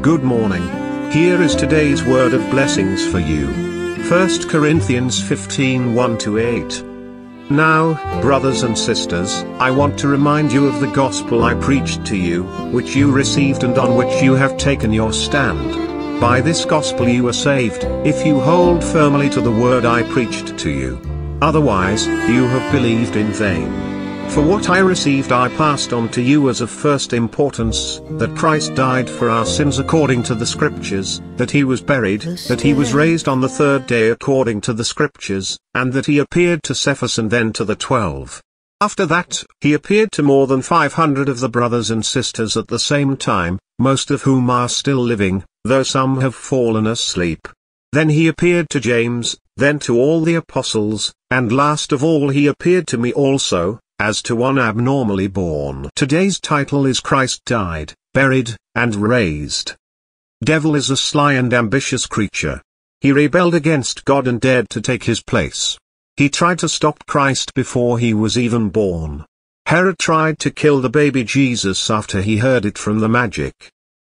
Good morning. Here is today's word of blessings for you. 1 Corinthians 15 1 8. Now, brothers and sisters, I want to remind you of the gospel I preached to you, which you received and on which you have taken your stand. By this gospel you are saved, if you hold firmly to the word I preached to you. Otherwise, you have believed in vain. For what I received I passed on to you as of first importance, that Christ died for our sins according to the Scriptures, that he was buried, that he was raised on the third day according to the Scriptures, and that he appeared to Cephas and then to the twelve. After that, he appeared to more than 500 of the brothers and sisters at the same time, most of whom are still living, though some have fallen asleep. Then he appeared to James, then to all the apostles, and last of all he appeared to me also, as to one abnormally born. Today's title is Christ died, buried, and raised. Devil is a sly and ambitious creature. He rebelled against God and dared to take his place. He tried to stop Christ before he was even born. Herod tried to kill the baby Jesus after he heard it from the magis.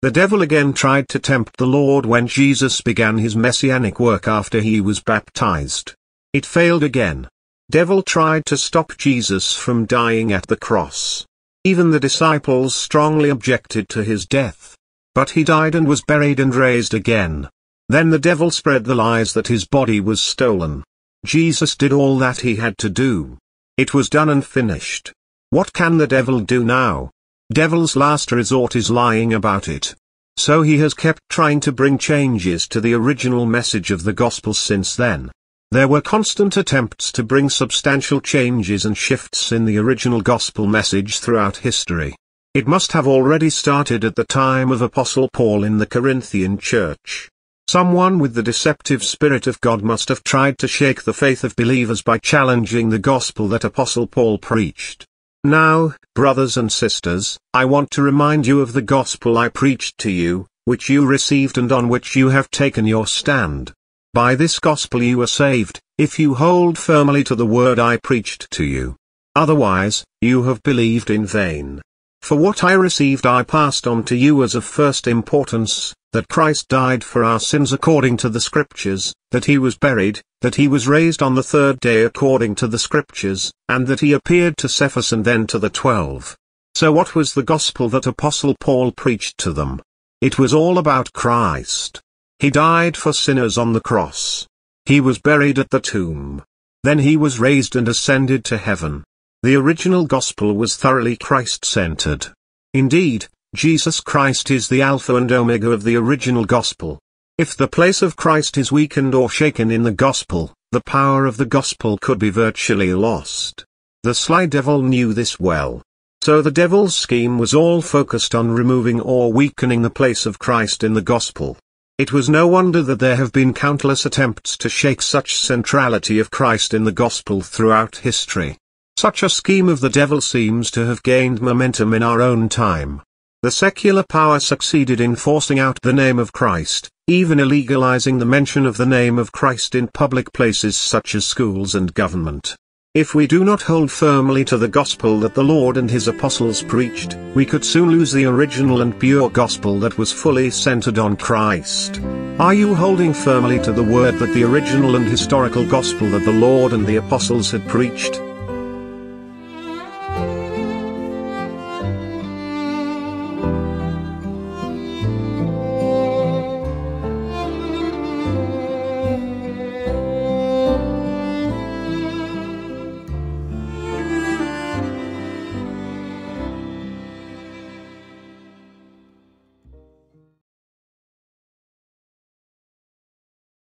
The devil again tried to tempt the Lord when Jesus began his messianic work after he was baptized. It failed again devil tried to stop Jesus from dying at the cross. Even the disciples strongly objected to his death. But he died and was buried and raised again. Then the devil spread the lies that his body was stolen. Jesus did all that he had to do. It was done and finished. What can the devil do now? Devil's last resort is lying about it. So he has kept trying to bring changes to the original message of the gospel since then. There were constant attempts to bring substantial changes and shifts in the original gospel message throughout history. It must have already started at the time of Apostle Paul in the Corinthian church. Someone with the deceptive spirit of God must have tried to shake the faith of believers by challenging the gospel that Apostle Paul preached. Now, brothers and sisters, I want to remind you of the gospel I preached to you, which you received and on which you have taken your stand. By this gospel you are saved, if you hold firmly to the word I preached to you. Otherwise, you have believed in vain. For what I received I passed on to you as of first importance, that Christ died for our sins according to the Scriptures, that he was buried, that he was raised on the third day according to the Scriptures, and that he appeared to Cephas and then to the twelve. So what was the gospel that Apostle Paul preached to them? It was all about Christ. He died for sinners on the cross. He was buried at the tomb. Then he was raised and ascended to heaven. The original gospel was thoroughly Christ-centered. Indeed, Jesus Christ is the Alpha and Omega of the original gospel. If the place of Christ is weakened or shaken in the gospel, the power of the gospel could be virtually lost. The sly devil knew this well. So the devil's scheme was all focused on removing or weakening the place of Christ in the gospel. It was no wonder that there have been countless attempts to shake such centrality of Christ in the gospel throughout history. Such a scheme of the devil seems to have gained momentum in our own time. The secular power succeeded in forcing out the name of Christ, even illegalizing the mention of the name of Christ in public places such as schools and government. If we do not hold firmly to the gospel that the Lord and his apostles preached, we could soon lose the original and pure gospel that was fully centered on Christ. Are you holding firmly to the word that the original and historical gospel that the Lord and the apostles had preached?